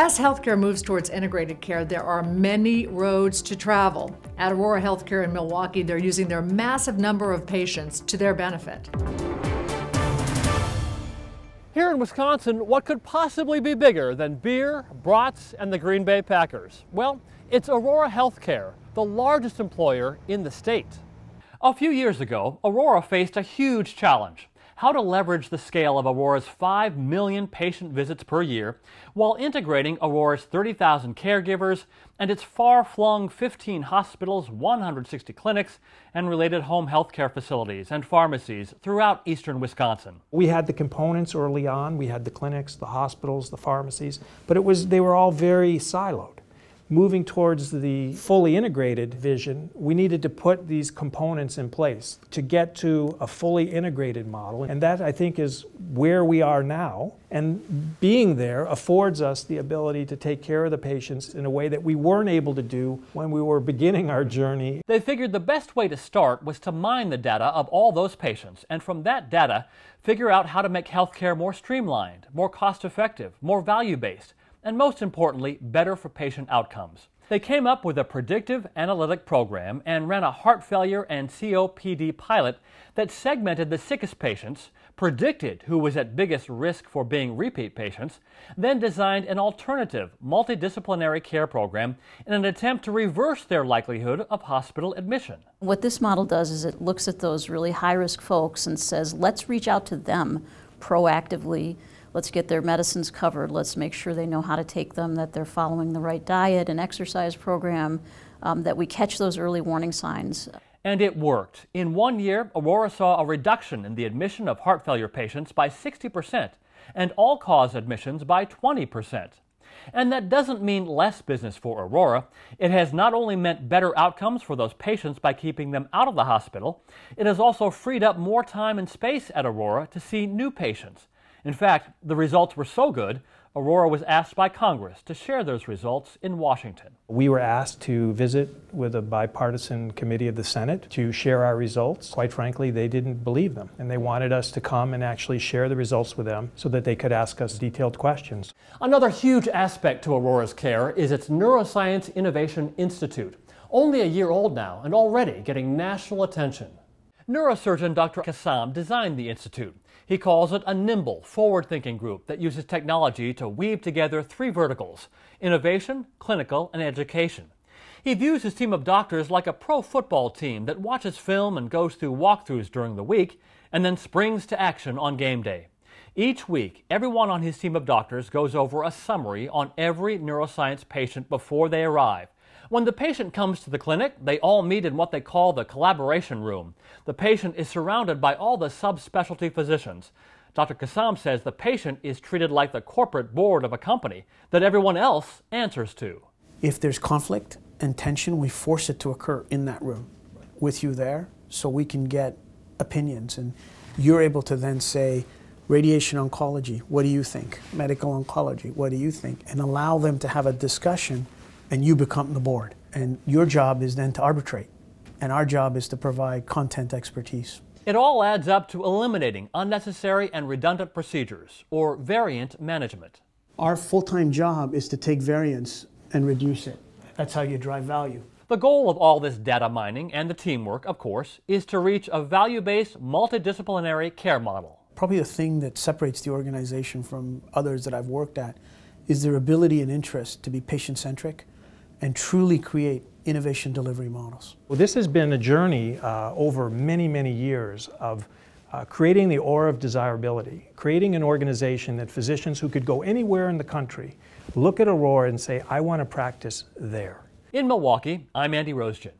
As healthcare moves towards integrated care, there are many roads to travel. At Aurora Healthcare in Milwaukee, they're using their massive number of patients to their benefit. Here in Wisconsin, what could possibly be bigger than beer, brats, and the Green Bay Packers? Well, it's Aurora Healthcare, the largest employer in the state. A few years ago, Aurora faced a huge challenge how to leverage the scale of Aurora's 5 million patient visits per year while integrating Aurora's 30,000 caregivers and its far flung 15 hospitals, 160 clinics, and related home health care facilities and pharmacies throughout eastern Wisconsin. We had the components early on, we had the clinics, the hospitals, the pharmacies, but it was they were all very siloed moving towards the fully integrated vision, we needed to put these components in place to get to a fully integrated model. And that, I think, is where we are now. And being there affords us the ability to take care of the patients in a way that we weren't able to do when we were beginning our journey. They figured the best way to start was to mine the data of all those patients, and from that data, figure out how to make healthcare more streamlined, more cost effective, more value based and most importantly, better for patient outcomes. They came up with a predictive analytic program and ran a heart failure and COPD pilot that segmented the sickest patients, predicted who was at biggest risk for being repeat patients, then designed an alternative multidisciplinary care program in an attempt to reverse their likelihood of hospital admission. What this model does is it looks at those really high risk folks and says, let's reach out to them proactively let's get their medicines covered, let's make sure they know how to take them, that they're following the right diet and exercise program, um, that we catch those early warning signs. And it worked. In one year, Aurora saw a reduction in the admission of heart failure patients by 60% and all cause admissions by 20%. And that doesn't mean less business for Aurora. It has not only meant better outcomes for those patients by keeping them out of the hospital, it has also freed up more time and space at Aurora to see new patients in fact, the results were so good, Aurora was asked by Congress to share those results in Washington. We were asked to visit with a bipartisan committee of the Senate to share our results. Quite frankly, they didn't believe them, and they wanted us to come and actually share the results with them so that they could ask us detailed questions. Another huge aspect to Aurora's care is its Neuroscience Innovation Institute. Only a year old now and already getting national attention. Neurosurgeon Dr. Kassam designed the institute. He calls it a nimble, forward thinking group that uses technology to weave together three verticals innovation, clinical, and education. He views his team of doctors like a pro football team that watches film and goes through walkthroughs during the week and then springs to action on game day. Each week, everyone on his team of doctors goes over a summary on every neuroscience patient before they arrive when the patient comes to the clinic, they all meet in what they call the collaboration room. The patient is surrounded by all the subspecialty physicians. Dr. Kassam says the patient is treated like the corporate board of a company that everyone else answers to. If there's conflict and tension, we force it to occur in that room with you there so we can get opinions. And you're able to then say, radiation oncology, what do you think? Medical oncology, what do you think? And allow them to have a discussion and you become the board. And your job is then to arbitrate, and our job is to provide content expertise. It all adds up to eliminating unnecessary and redundant procedures, or variant management. Our full time job is to take variance and reduce it. That's how you drive value. The goal of all this data mining and the teamwork, of course, is to reach a value based, multidisciplinary care model. Probably the thing that separates the organization from others that I've worked at is their ability and interest to be patient centric and truly create innovation delivery models. Well, this has been a journey uh, over many, many years of uh, creating the aura of desirability, creating an organization that physicians who could go anywhere in the country look at Aurora and say, I want to practice there. In Milwaukee, I'm Andy Roesgen.